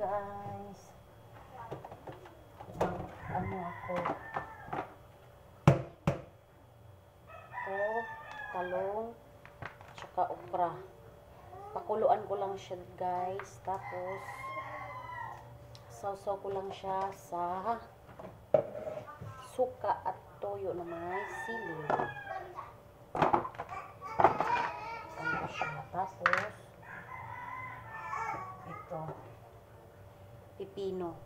guys. Mag, ano ako. Ito, talong, tsaka okra. Pakuluan ko lang siya guys. Tapos, sausaw ko lang siya sa suka at toyo na may sili. Ano siya. Tapos, ito, pipino.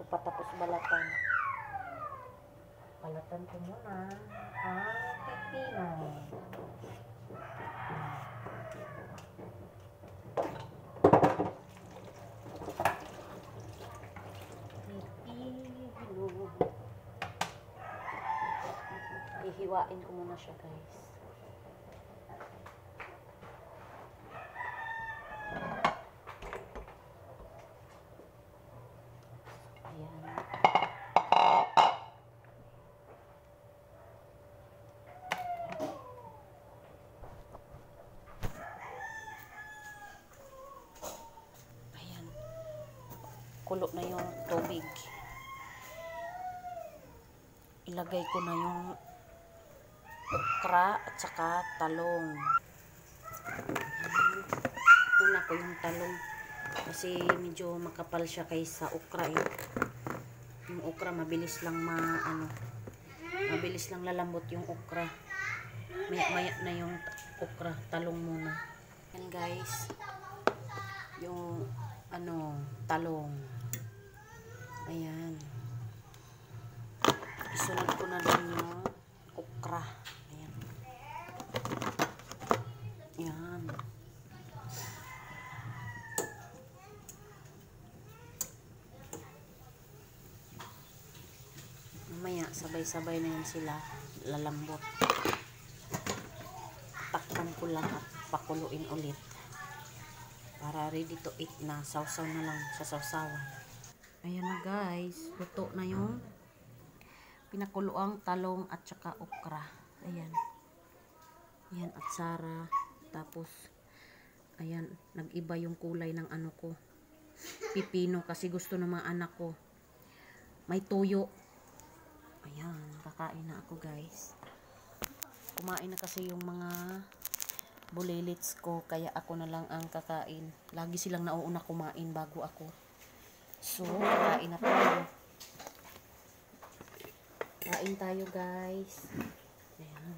Ko patapos balatan. Balatan ko muna ang pipino. Pipino. Ihiwain ko muna siya guys. Ayan. Ayan. Kulo na yung tubig. Ilagay ko na yung okra at saka talong. Una ko yung talong. Kasi medyo makapal siya kaysa okra eh. Yung okra mabilis lang ma ano, mabilis lang lalambot yung okra. Maya maya na yung okra, talong muna. Yan guys. Yung ano, talong. Ayan. Isunod ko na din yung okra. Ayan. Ayan. Mamaya, sabay-sabay na yun sila. Lalambot. Takpan ko lang at pakuluin ulit. Para ready to eat na. Sausaw na lang sa sausawan. Ayan na guys. Luto na yung pinakuluang talong at saka okra. Ayan. Ayan, at sara. Tapos, ayan, nag-iba yung kulay ng ano ko. Pipino kasi gusto ng mga anak ko. May tuyo. Ayan, kakain na ako guys. Kumain na kasi yung mga bulilits ko, kaya ako na lang ang kakain. Lagi silang nauuna kumain bago ako. So, kakain na tayo. Kain tayo guys. Ayan.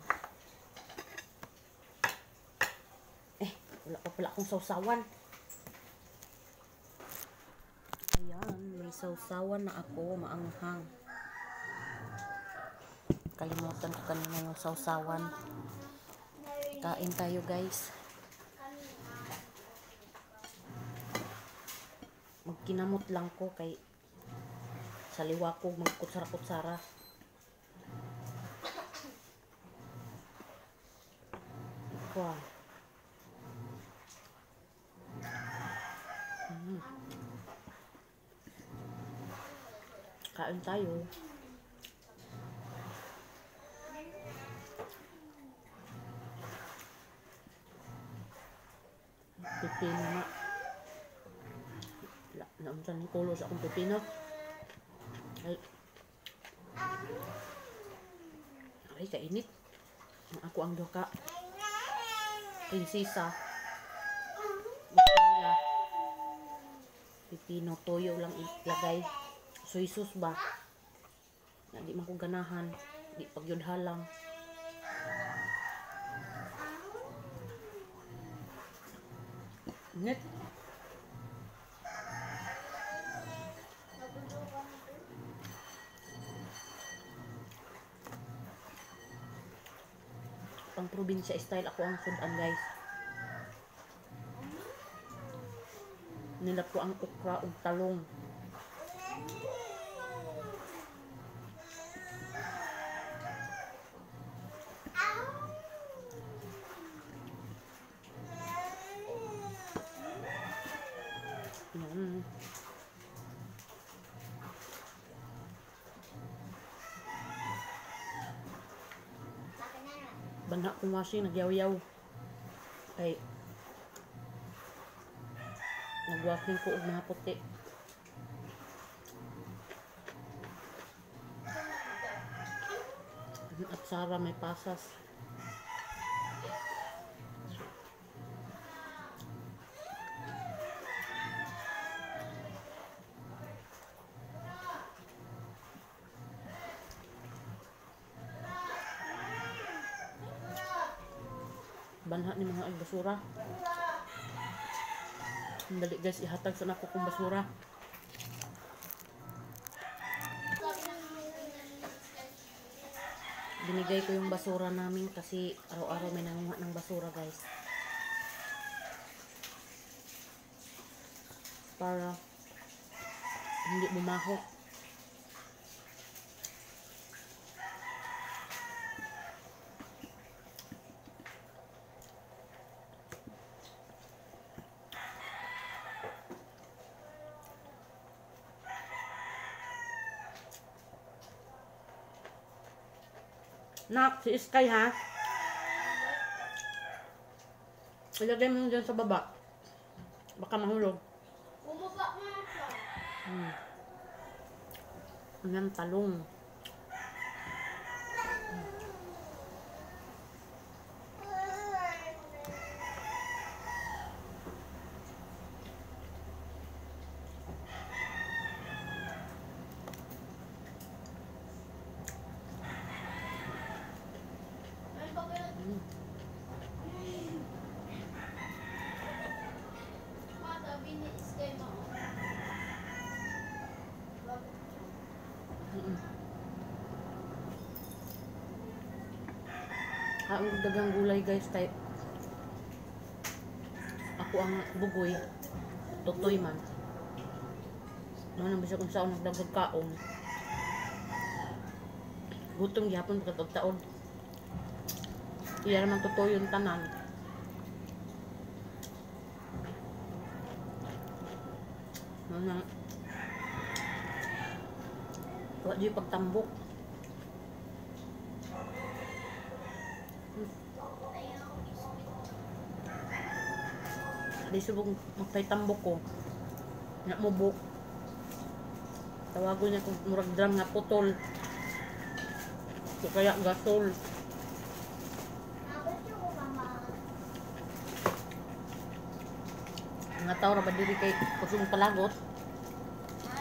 Eh, wala pa pala akong sausawan. Ayan, may sausawan na ako, maanghang. Kalimutan ko kanina yung sausawan. Kain tayo guys. Magkinamot lang ko kay sa liwa ko magkutsara-kutsara. Wow. Mm. Kain tayo. Pipino na. Naunsan ni kulo sa akong pipino. Ay. Ay, kainit. Ako ang doka. Prinsesa. Pipino, toyo lang ilagay. Soy sauce ba? Na di man ko ganahan. Di pagyud halang. Net. Pang probinsya style ako ang sudan guys. Nilap ko ang okra ug talong. Yan. Bana kong washing, nagyaw-yaw. Kay, nag, Nagwaking ko og mga puti. At Sara may pasas. Banha ni mga basura. Dali guys, ihatag sa nako kong basura. Binigay ko yung basura namin kasi araw-araw may nangunga ng basura guys. Para hindi bumaho. Nak, si Sky ha? Ilagay mo dyan sa baba. Baka mahulog. Bumaba nga siya. Hmm. Ayan, talong. Ay, bakit? Mm. Ma, sabi ni Sky mo. Bakit? Mm-mm. Ah, ang dagang gulay guys kay ako ang bugoy. Tutoy man. Ano naman siya kung saan nagdagag kaon? Gutom gyapon pagkatog taon iya naman tutoy yung tanan ano wala di pagtambok Di subong magpaytambok ko. Na mo buk. Tawagon niya kung murag drum nga putol. O kaya gasol. Bakit yung mama? Mga tao ra ba diri kay kusong palagot. Na,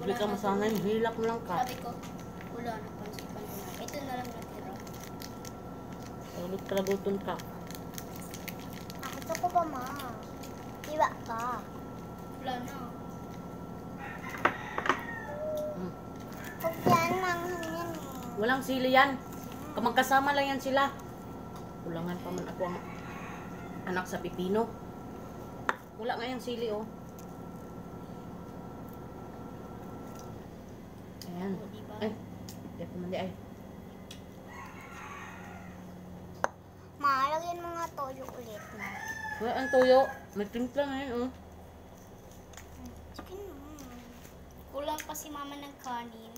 meron ka masanay, hilak mo lang ka. Sabi ko, wala na pansipan ko na. Ito na lang natira. Ulit kalaguton ka. Ah, gusto ko pa, ma. Iba ka. Wala na. Hmm. Yan lang yan eh. Walang sili yan. Kamagkasama lang yan sila. Kulangan pa man ako ang anak sa pipino. Wala nga yung sili oh. Ayan. O, diba? Ay, di pa mali ay. Ma, lagyan mo nga toyo ulit, ma. Wala ang tuyo. May timpla na yun oh. Chicken mo. Kulang pa si mama ng kanin.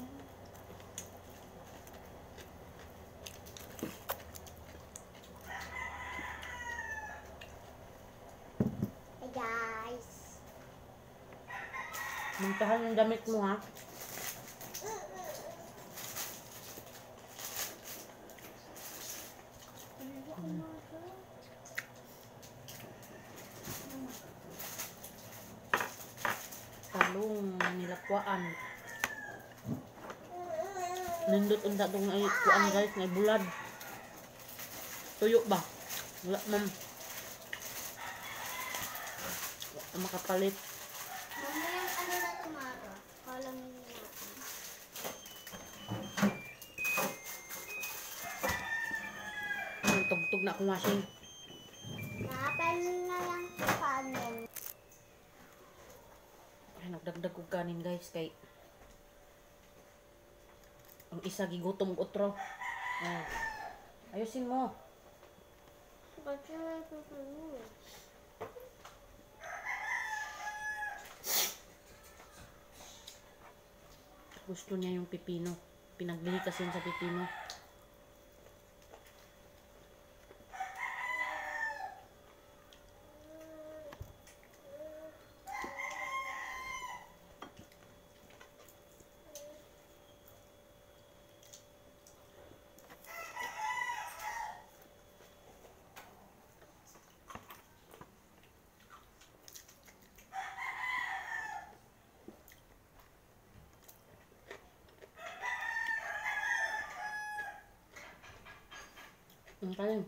Hey, guys. Muntahan yung damit mo ha. Talong nilakwaan. Nindot ang datong ay kuan guys, na bulad. Tuyo ba? Wala man. Wala makapalit. Mama, yung ano na tomato. Kalamin natin. Tugtog na akong washing. Nakapanin na lang sa kanin. Ay, nagdagdag ko kanin guys kay ang isa gigutom otro. Oh. Ayusin mo. Ba't siya may susunod? Gusto niya yung pipino. Pinagbili kasi sa pipino. Ang kanin.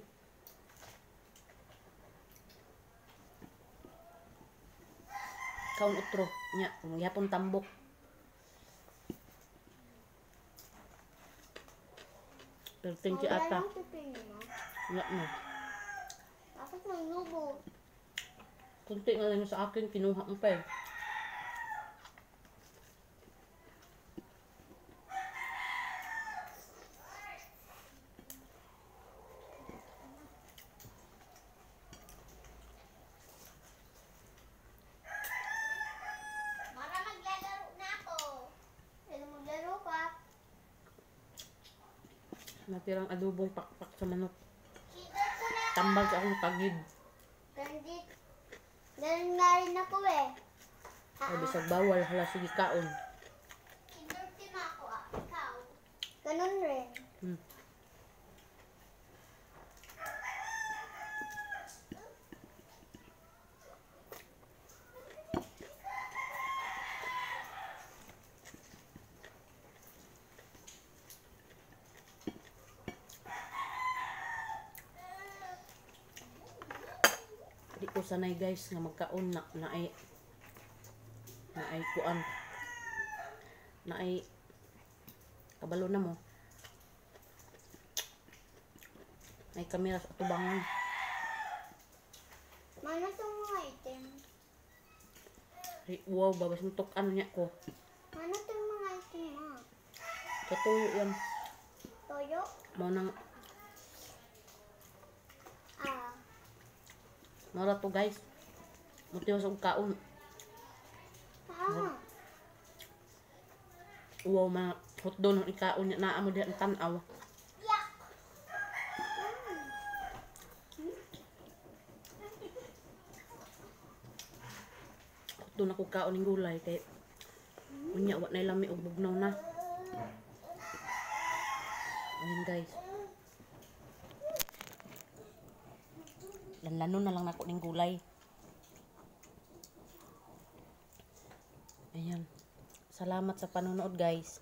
Kaun utro. Nya, yapon tambok. Pero thank you ata. Nya mo. Bakit may nubo? Kunti nga lang sa akin, kinuha mo pa eh. Mara, maglalaro na ako. Ano maglaro ka? Natirang adobong pakpak sa manok. Na. Tambag akong pagid. Ganun nga rin ako eh. Ay, bisag bawal. Hala, sige kaon. Ah. Ganun rin. Hmm. Di ko sanay guys nga magkaon na na ay na ay kuan na ay kabalo na mo ay kamera sa tubangan Mana itong mga item? ay wow babas mo tok ano niya ko Mana itong mga item mo? katuyo yan Toyo? mo nang Ah. Mara to guys. Mutiwas og kaon. Ah. wow mga hotdog ng ikaon niya. Naa mo diha ang tanaw doon ako kaon ng gulay kay unya wa na lami og bugnaw na. Ayun guys lanlanon na lang nako ning gulay. Ayan. Salamat sa panonood guys